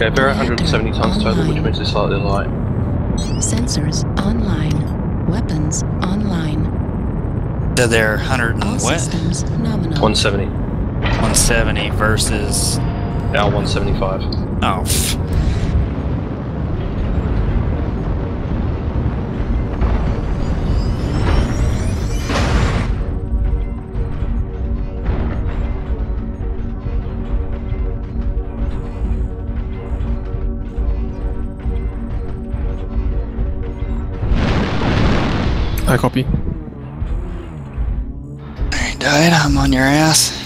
Okay, they're 170 tons total, which means it's slightly light. Sensors online. Weapons online. So they're 100 and All what? systems nominal. 170. 170 versus. Now 175. Oh. I copy. Alright, died. I'm on your ass.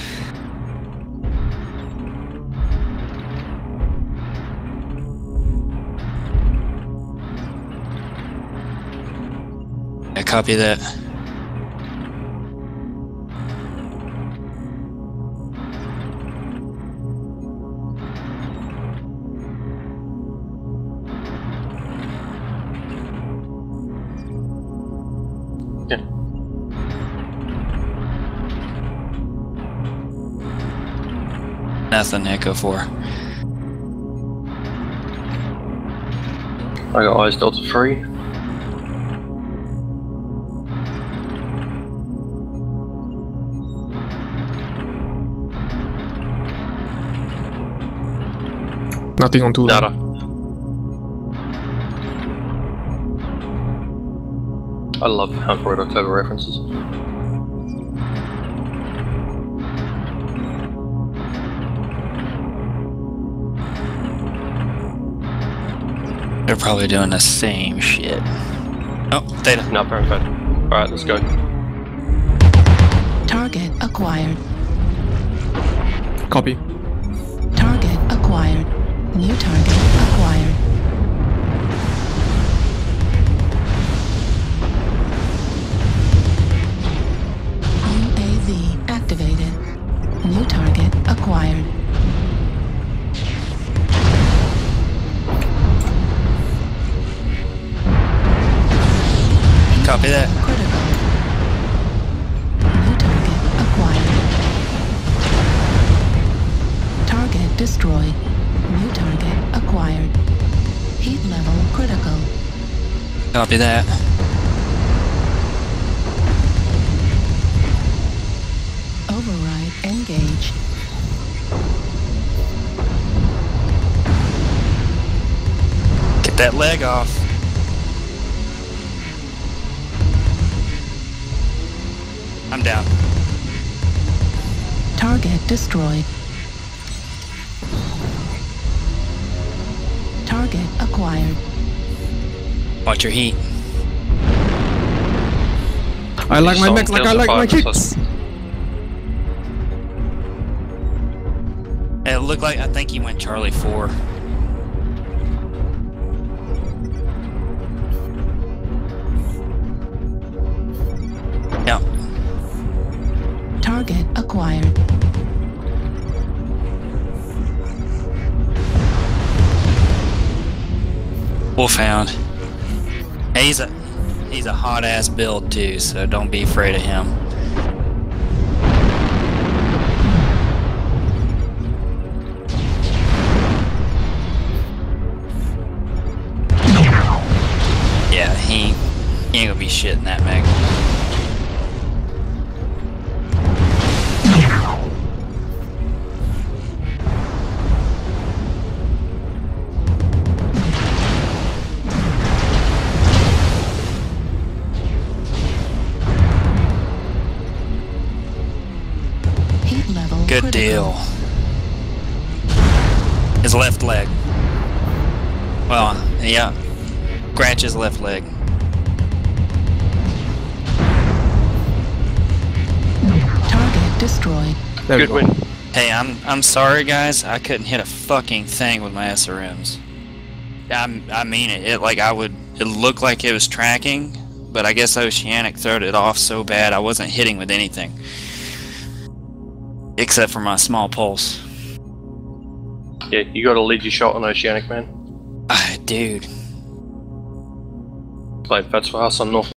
I copy that. Nothing, Echo 4. I got eyes Delta 3. Nothing on two. Nada. I love Hunt for Red October references. They're probably doing the same shit. Oh, Theta. Not they're in fact. Alright, let's go. Target acquired. Copy. Target acquired. New target acquired. Copy that. Critical. New target acquired. Target destroyed. New target acquired. Heat level critical. Copy that. Override engaged. Get that leg off. I'm down. Target destroyed. Target acquired. Watch your heat. I like my Some mechs like I like my 5 kicks. It looked like I think he went Charlie 4. Target acquired. Wolfhound. He's a he's a hot ass build too, so don't be afraid of him. Yeah, he, he ain't gonna be shitting that mag. Good deal. His left leg. Well, yeah. Grinch's left leg. Target destroyed. There Good go. win. Hey, I'm I'm sorry guys. I couldn't hit a fucking thing with my SRMs. I'm, I mean it. It like I would. It looked like it was tracking, but I guess Oceanic throwed it off so bad I wasn't hitting with anything, except for my small pulse. Yeah, you got a lead your shot on Oceanic, man. Ah, dude. Like, that's for us on North